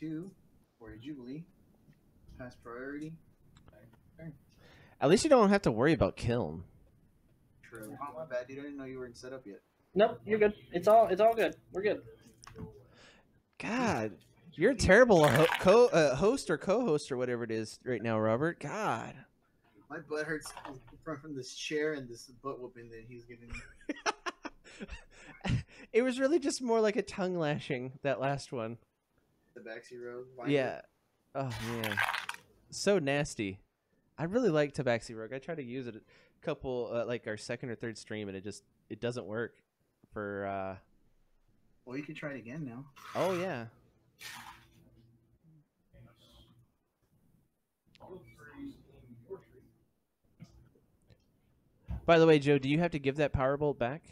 two for Jubilee. Pass priority. At least you don't have to worry about kiln. True. Oh, my bad, dude. I didn't know you weren't set up yet. Nope, you're good. It's all it's all good. We're good. God, you're a terrible ho- co- uh, host or co-host or whatever it is right now, Robert. God. My butt hurts from, from this chair and this butt whooping that he's giving me. it was really just more like a tongue lashing that last one. The backseat row. Yeah. Oh man, so nasty. I really like Tabaxi Rogue. I try to use it a couple, uh, like our second or third stream, and it just it doesn't work. For uh, Well, you can try it again now. oh yeah, By the way, Joe, do you have to give that power bolt back?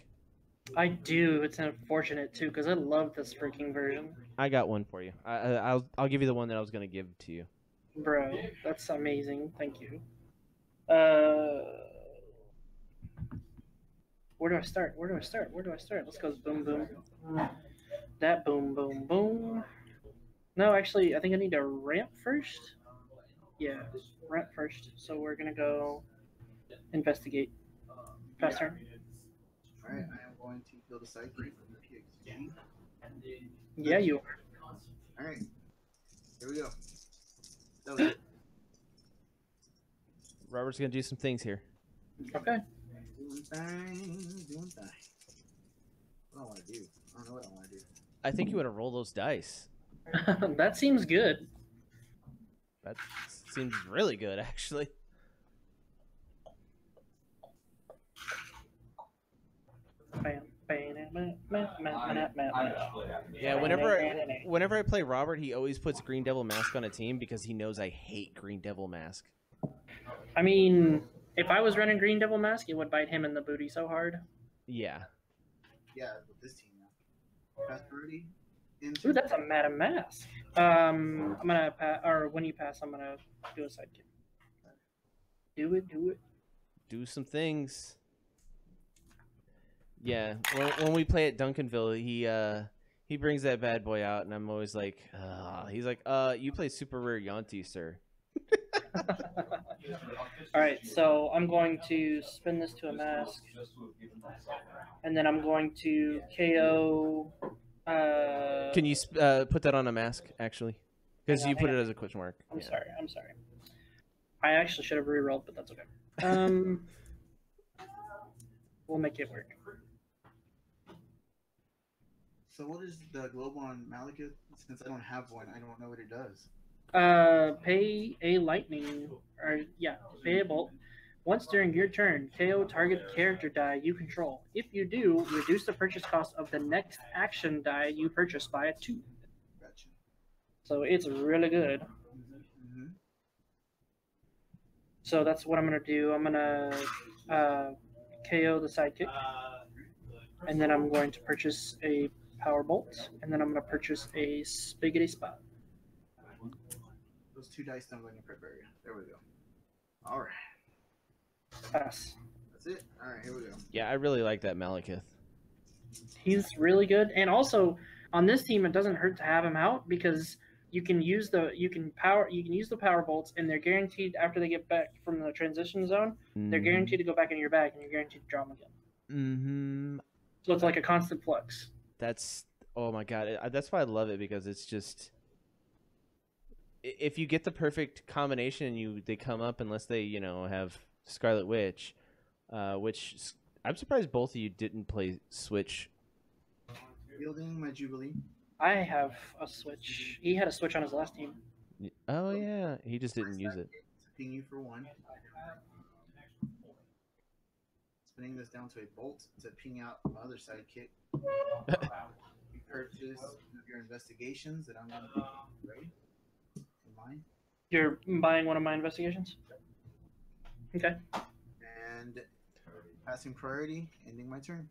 I do. It's unfortunate too because I love this freaking version, I got one for you. I, I, I'll I'll give you the one that I was gonna give to you. bro. That's amazing. Thank you. Uh, where do I start? Where do I start? Where do I start? Let's go boom boom. That boom boom boom. No, actually, I think I need to ramp first. Yeah, ramp first. So we're gonna go investigate. Fast turn. All right, I am going to build a side gate from the PXG. Yeah, you are. All right, here we go. That was it. Robert's gonna do some things here. Okay. Doing things, doing things. What do I want to do? I don't know what I want to do. I think you want to roll those dice. that seems good. That seems really good, actually. Yeah, whenever I, whenever I play Robert, he always puts Green Devil Mask on a team because he knows I hate Green Devil Mask. I mean, if I was running Green Devil Mask, it would bite him in the booty so hard. Yeah. Yeah, with this team now. Pass Ooh, that's a Madame Masque. Um, I'm gonna pass, or when you pass, I'm gonna do a sidekick. Do it, do it. do some things. Yeah, when, when we play at Duncanville, he uh he brings that bad boy out, and I'm always like, uh, he's like, uh, you play super rare Yuan-ti, sir. All right, so I'm going to spin this to a mask, and then I'm going to KO. Uh, Can you sp- uh, put that on a mask, actually? Because you put it as a question mark. I'm Yeah. sorry. I'm sorry. I actually should have re-rolled, but that's okay. Um, we'll make it work. So what is the global on Malekith? Since I don't have one, I don't know what it does. Uh, pay a lightning, or yeah, pay a bolt. Once during your turn, KO target character die you control. If you do, reduce the purchase cost of the next action die you purchase by a two. Gotcha. So it's really good. Mm-hmm. So that's what I'm gonna do. I'm gonna uh, KO the sidekick, and then I'm going to purchase a power bolt, and then I'm gonna purchase a spiggity spot. Those two dice I'm going to prep area. There we go. All right. Pass. That's it. All right, here we go. Yeah, I really like that Malekith. He's really good, and also on this team, it doesn't hurt to have him out because you can use the you can power you can use the power bolts, and they're guaranteed after they get back from the transition zone, they're guaranteed to go back in your bag, and you're guaranteed to draw them again. Mm-hmm. So it's like a constant flux. That's oh my god. That's why I love it because it's just if you get the perfect combination and you they come up unless they you know have Scarlet Witch, uh, which I'm surprised both of you didn't play Switch. Fielding my Jubilee. I have a switch. He had a switch on his last team. Oh yeah, he just didn't use it. Ping you for one. Spinning this down to a bolt to ping out my other sidekick. you purchase your investigations that I'm going to be ready. Combine. You're buying one of my investigations. Okay. And Passing priority, ending my turn.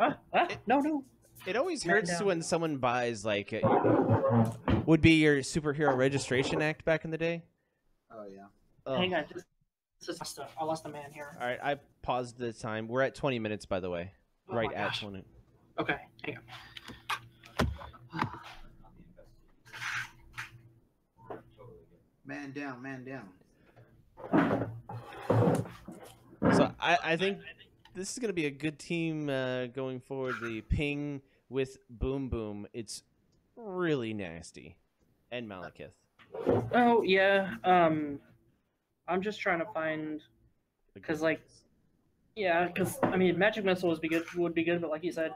Ah, ah, no, no. It always hurts down. when someone buys like uh, would be your superhero registration act back in the day. Oh yeah. Oh. Hang on, just, just lost a, I lost a man here. All right, I paused the time. We're at 20 minutes, by the way. Oh right at 20. Okay, hang on. Man down, man down. So I, I think this is going to be a good team uh, going forward. The ping with Boom Boom, it's really nasty, and Malekith. Oh yeah. Um, I'm just trying to find because like, yeah, because I mean, magic missile would be good. Would be good, but like you said,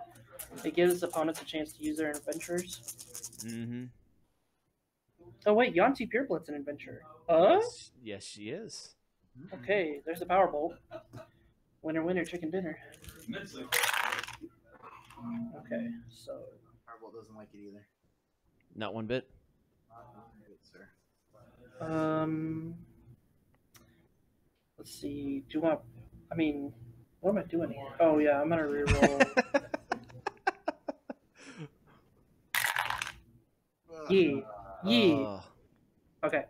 it gives opponents a chance to use their adventures. Mm-hmm. Oh wait, Yuan-ti Pureblood's an adventure. Uh, Yes, yes, she is. okay. There's the power bolt. Winner, winner, chicken dinner. Okay, so Firebolt doesn't like it either. Not one bit. Not one bit, sir. um, let's see. Do you want? I mean, what am I doing here? Oh yeah, I'm gonna reroll. yeah, yeah. Oh, Okay.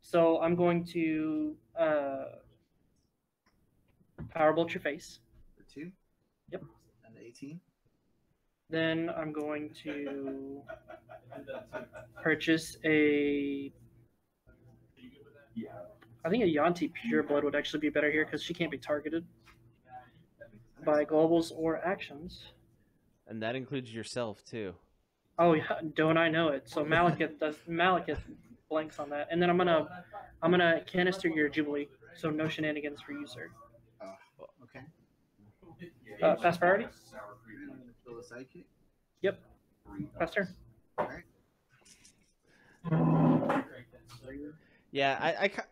So I'm going to uh, powerbolt your face. For two. Yep. And 18. Then I'm going to purchase a. I think a Yuan-ti Pureblood would actually be better here because she can't be targeted by globals or actions. and that includes yourself too. Oh yeah, don't I know it? So Malekith does Malekith blanks on that, and then I'm gonna I'm gonna canister your Jubilee, so no shenanigans for you, sir. Okay. Uh, pass priority. I'm gonna kill the sidekick. Yep. Pass turn. Alright. Yeah, I, I ca- I-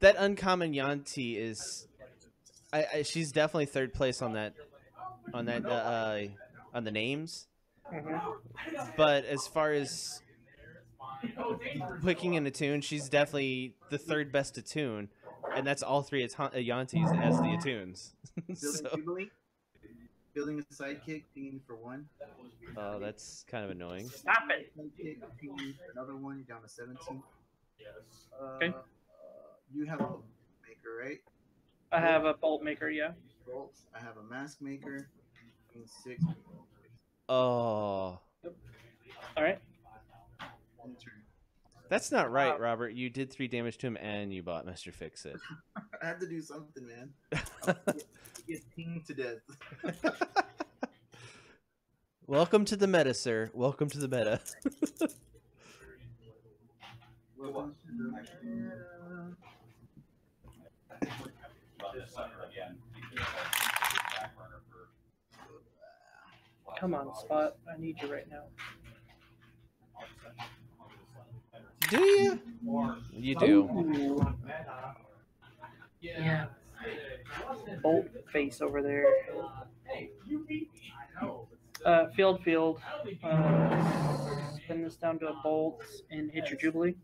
that uncommon Yuan-ti is, I, I she's definitely third place on that, on that uh, uh on the names. Mhm. But as far as picking in a tune, she's definitely the third best attune, and that's all three Aton- uh, Yuan-tis as the attunes. Building so, Jubilee. Building a sidekick, pinging for one. oh, that's kind of annoying. Stop it. Sidekick, another one. You're down to 17. Uh, Okay. You have a bolt maker, right? I have a bolt maker. Yeah. Bolt. I have a mask maker. Ping six. Oh, All right. End turn. that's not right, Robert. You did three damage to him, and you bought Mister Fix It. I had to do something, man. Get pinged to death. Welcome to the meta, sir. Welcome to the meta. Welcome to the- Come on, Spot. I need you right now. Do you? You do. Ooh. Yeah. Bolt face over there. Uh, field, field. Uh, spin this down to a bolt and hit your Jubilee.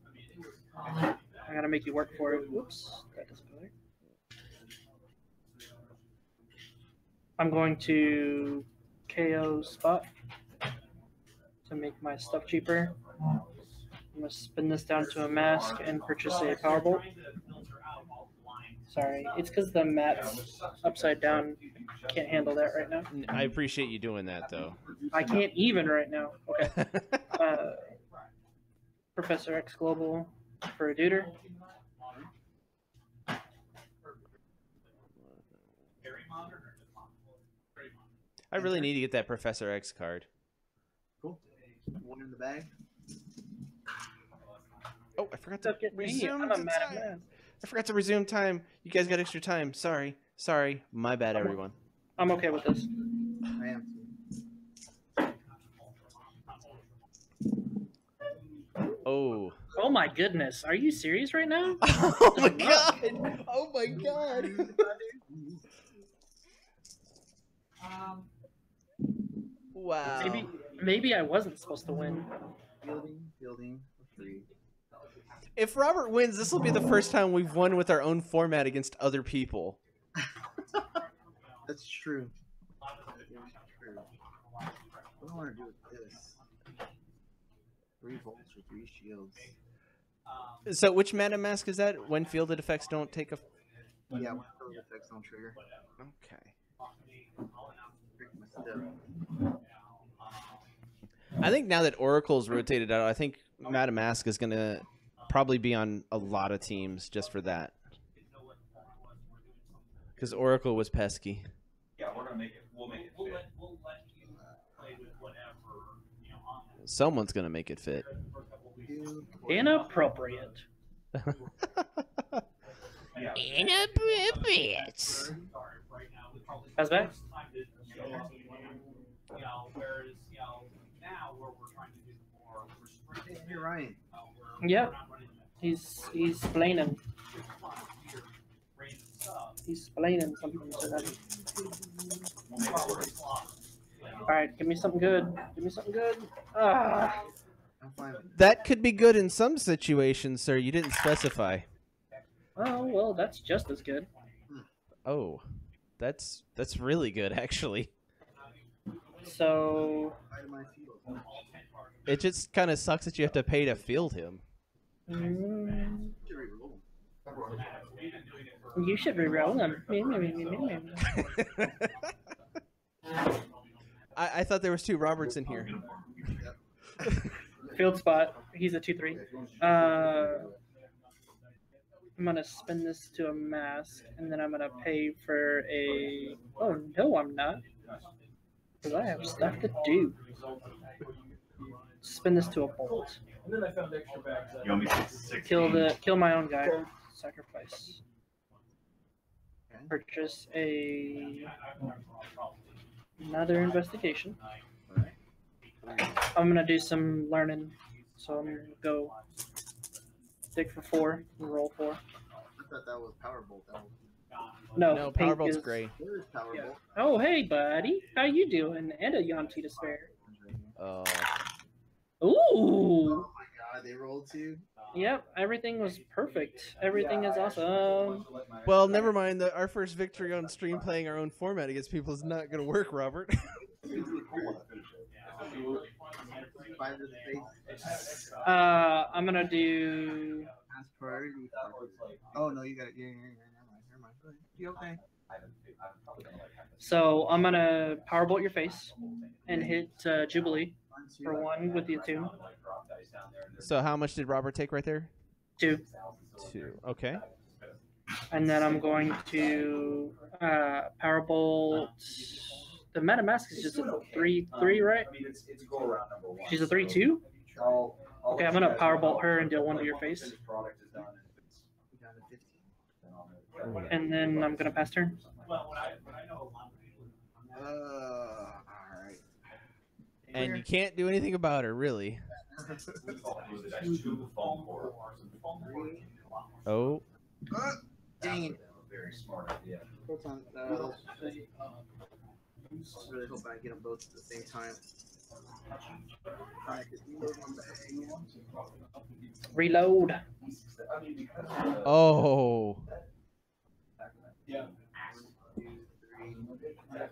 I gotta make you work for it. Whoops, I'm going to KO spot to make my stuff cheaper. I'm gonna spin this down to a mask and purchase a power bolt. Sorry, it's because the mat's upside down. Can't handle that right now. I appreciate you doing that, though. I can't even right now. Okay. Uh, Professor X Global for a duder. I really need to get that Professor X card. Cool. One in the bag. Oh, I forgot to Don't get me. resume I'm the a mad time. I forgot to resume time. You guys got extra time. Sorry. Sorry. My bad, everyone. I'm okay with this. I am. Oh. Oh my goodness, are you serious right now? oh my god. Oh my god. Um, wow. Maybe maybe I wasn't supposed to win. Building, building, three. if Robert wins, this will be the first time we've won with our own format against other people. That's true. That is true. What do I want to do with this? Three volts or three shields. So, which mana mask is that? When fielded effects don't take a. Yeah, one of those effects don't trigger. Okay. Freak my step. I think now that Oracle's rotated out, I think Madame Masque is gonna probably be on a lot of teams just for that. Because Oracle was pesky. Yeah, we're gonna make it, we'll make it fit. Someone's gonna make it fit. Inappropriate. Inappropriate. How's that? You're Ryan. Yeah. He's he's explaining. He's explaining something to them. All right, give me something good. Give me something good. Ah, I'm fine with That could be good in some situations, sir. You didn't specify. oh well, that's just as good. Oh, that's that's really good actually. So Fight my field. It just kind of sucks that you have to pay to field him. mm, Should reroll. you should re-roll. I, I thought there was two Roberts in here. Field spot. He's a two-three. Uh, I'm gonna spin this to a mask, and then I'm gonna pay for a. Oh no, I'm not, because I have stuff to do. Spin this to a bolt. You want me to take six? Kill the kill my own guy. Sacrifice. Okay. Purchase a another investigation. Alright. I'm gonna do some learning, so I'm gonna go dig for four and roll four. I thought that was Powerbolt. That was No, No, pink Powerbolt's is- gray. Where is Powerbolt? Oh hey buddy, how you doing? And a Yuan-ti to spare. Oh, Ooh. Oh my god, they rolled two. Yep, everything was perfect. Everything is awesome. well, never mind. The, our first victory on stream playing our own format against people is not going to work, Robert. Five to the face. Uh, I'm gonna do. As priority. Oh no, you got it. Yeah, yeah, yeah. Never mind. Never mind. You okay? So I'm gonna powerbolt your face and hit uh, Jubilee One, two. For one with the attune. so, how much did Robert take right there? Two, Two. Okay. and then I'm going to uh, power bolt. The Madame Masque is just a three, three, right? I mean, it's, it's go around number one. She's a three, two. I'll- I'll Okay, I'm gonna power bolt her and deal one to your face. finished product is done, and if it's- We got a fifteen. then I'll- And then I'm gonna pass turn. Uh, alright. And you can't do anything about her, really. We call it the dice two foam core. Oh, Uh, dang it. Very smart idea. Proton, uh, really hope I get them both at the same time. Alright, 'cause you load one back. Reload. I mean, because of the- oh. Yeah.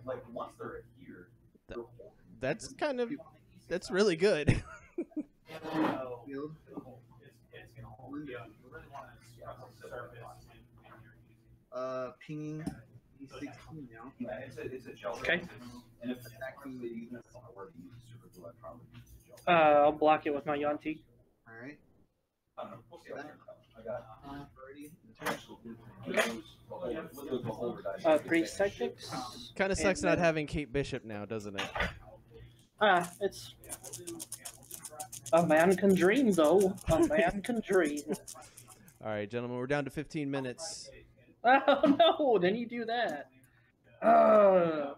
Like, once they're here. That's kind of that's really good. Uh, pinging. He's 16 now. It's a, it's a gel. Okay. And if attacking the, even if it's not where to use super glue, I'd probably use the Uh. I'll block it with my Yuan-ti. Alright. I don't know. We'll see how that comes. I got. Uh, priority. Uh, three psychics. kind of And sucks not having Kate Bishop now, doesn't it? Ah, it's a man can dream though. A man can dream. All right, gentlemen, we're down to 15 minutes. Oh no! Then you do that. Uh,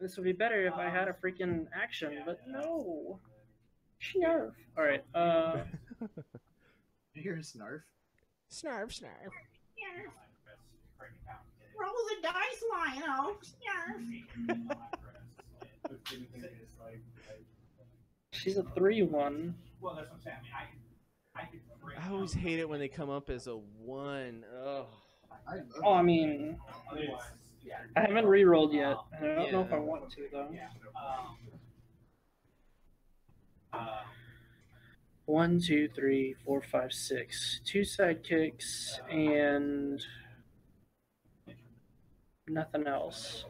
this would be better if I had a freaking action, but no. Snarf. All right. Uh, You hear a snarf? Snarf, snarf. Roll the dice, Lionel. she's a three-one. Well, that's what I'm saying. I mean, I always hate it when they come up as a one. Ugh. I Oh, I it. mean, I haven't re-rolled yet, and I don't know if I want to though. Um, uh, one, two, three, four, five, six. Two sidekicks uh, and nothing else.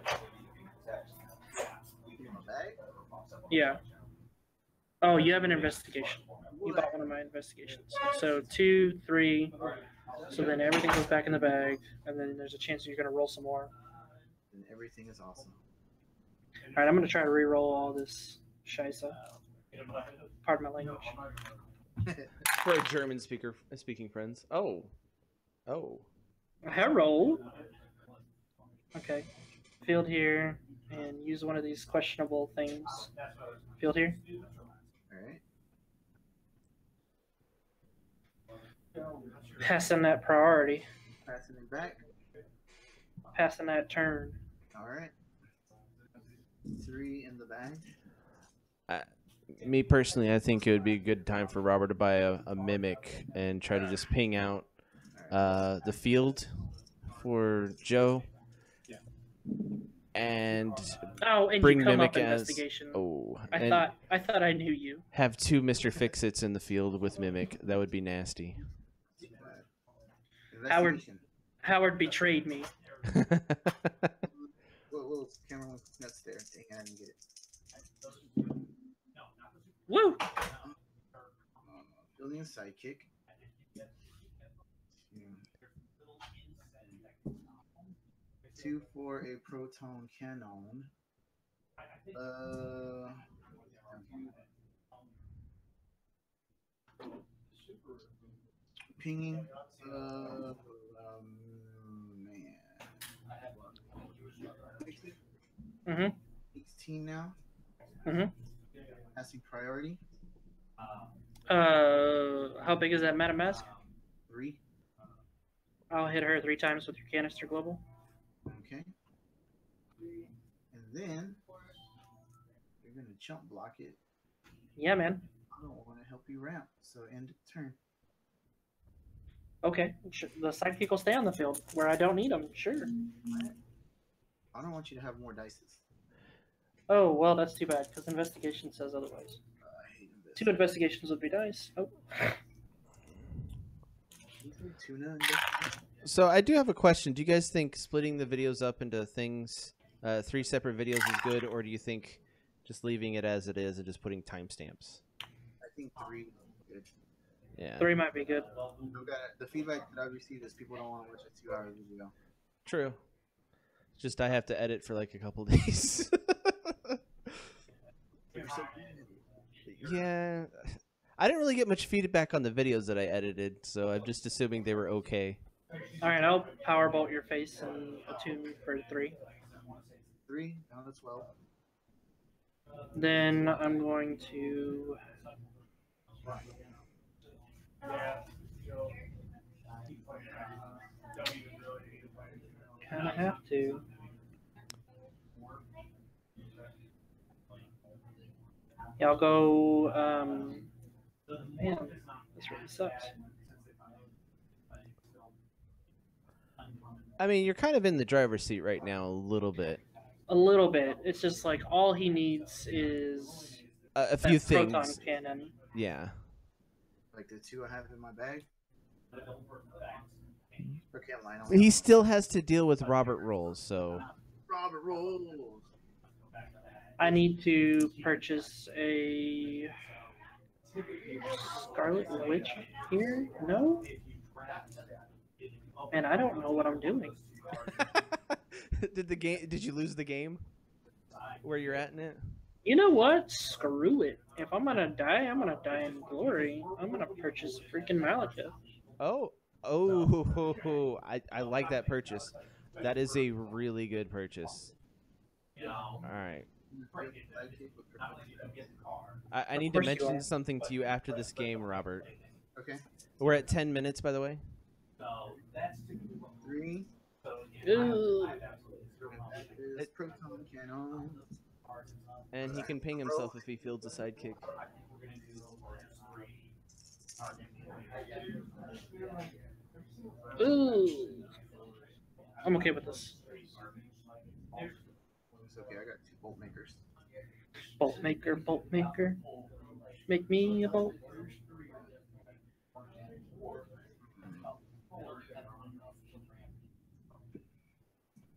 In my bag? Yeah. Oh, you have an investigation. You bought one of my investigations. So two, three. So then everything goes back in the bag, and then there's a chance you're gonna roll some more. And everything is awesome. All right, I'm gonna try to re-roll all this scheisse. Pardon my language. For a German speaker uh, speaking friends. Oh. Oh. Hello. Okay. Field here, and use one of these questionable things. Field here. Alright. Passing that priority. Passing it back. Passing that turn. Alright. Three in the bag. Me personally, I think it would be a good time for Robert to buy a, a mimic and try to just ping out uh, the field for Joe. And Oh, and Bring you come mimic up as- investigation. oh, I thought I thought I knew you. have two Mister Fixits in the field with mimic. That would be nasty. Howard. Howard betrayed me. What, what nuts there? Dang, I didn't get it. Woo! Building a sidekick. Two for a proton cannon. Uh, pinging. Uh, um, man. Mhm. 16 now. Mhm. Passing priority. Uh, how big is that Madame Masque? Three. I'll hit her three times with your canister global. Okay. And then you're gonna jump block it. Yeah, man. I don't want to help you ramp, so end of turn. Okay, the sidekick will stay on the field where I don't need them. Sure. I don't want you to have more dices. Oh well, that's too bad because investigation says otherwise. Uh, I hate this. Two investigations would be dice. Oh, Tuna investigation. So I do have a question. Do you guys think splitting the videos up into things, uh, three separate videos, is good, or do you think just leaving it as it is and just putting timestamps? I think three. would be Good. Yeah. three might be good. The feedback that I've received is people don't want to watch a two-hour video. True. Just I have to edit for like a couple days. You're so good. yeah. I didn't really get much feedback on the videos that I edited, so I'm just assuming they were okay. All right, I'll powerbolt your face and attune for three. Three down to twelve. Then I'm going to. Kind of have to. Yeah, I'll go. Um, man, this really sucks. I mean, you're kind of in the driver's seat right now, a little bit. A little bit. It's just like all he needs is A, a that few proton things. cannon. Yeah. Like the two I have in my bag. Okay, I'm. He still has to deal with Robert Rolls, so Robert rolls. I need to purchase a Scarlet Witch here? No? Man, I don't know what I'm doing. did the game? Did you lose the game? Where you're at in it? You know what? Screw it. If I'm gonna die, I'm gonna die in glory. I'm gonna purchase freaking Malekith. Oh, oh, I, I like that purchase. That is a really good purchase. All right. I, I need to mention something to you after this game, Robert. Okay. We're at 10 minutes, by the way. Three. Ooh. Is proton cannon. And he can ping himself if he fields a sidekick. Ooh. I'm okay with this. It's okay. I got two bolt makers. Bolt maker, bolt maker. Make me a bolt.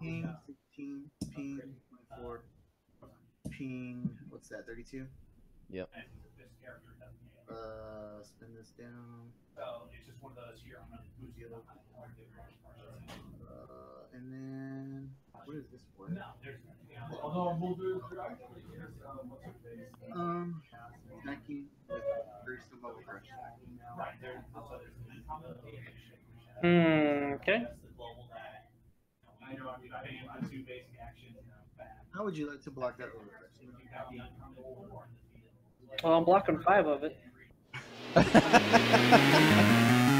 Ping, 16, ping, 24, ping, what's that, 32? Yep. Uh, spin this down. So it's just one of those here. Who's the other? Uh, and then, what is this for? Um, attacking with Grace of Level Crush. Hmm, okay. How would you like to block that Level Crush? Well, I'm blocking five of it.